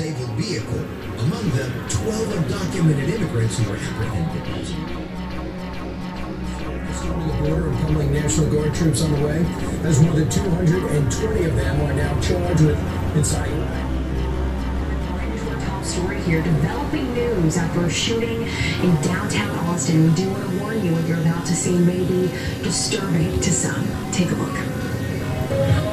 disabled vehicle. Among them, 12 undocumented immigrants who were apprehended. The border and pummeling National Guard troops on the way. As more than 220 of them are now charged with inciting. Story here, developing news after a shooting in downtown Austin. We do want to warn you what you're about to see may be disturbing to some. Take a look.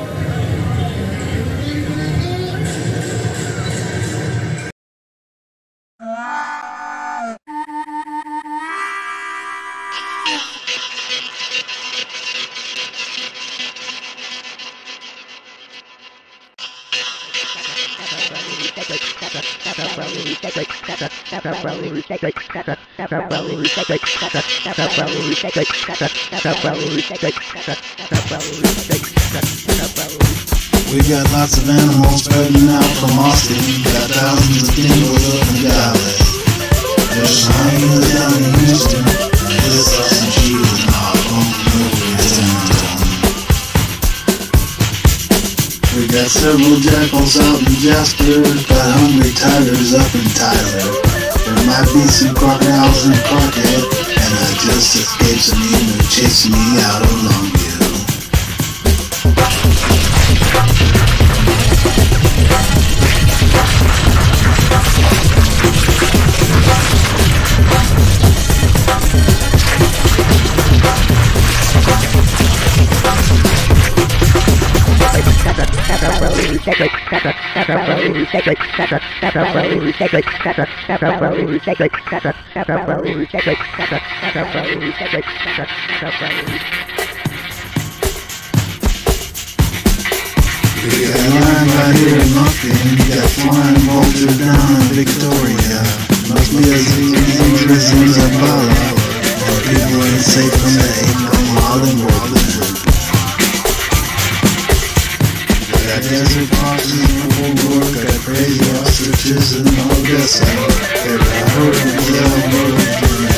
We got lots of animals spreading out from Austin. Got thousands of dingoes got several jackals out in Jasper. Got hungry tigers up in Tyler. There might be some crocodiles in Crockett. And I just escaped some emu chasing me out of Lion right here in. We got flying vulture down in Victoria. Must be as dangerous as a Apollo. And people ain't safe from the hate no more than ostriches in Odessa. Got a herd of yellow birds in the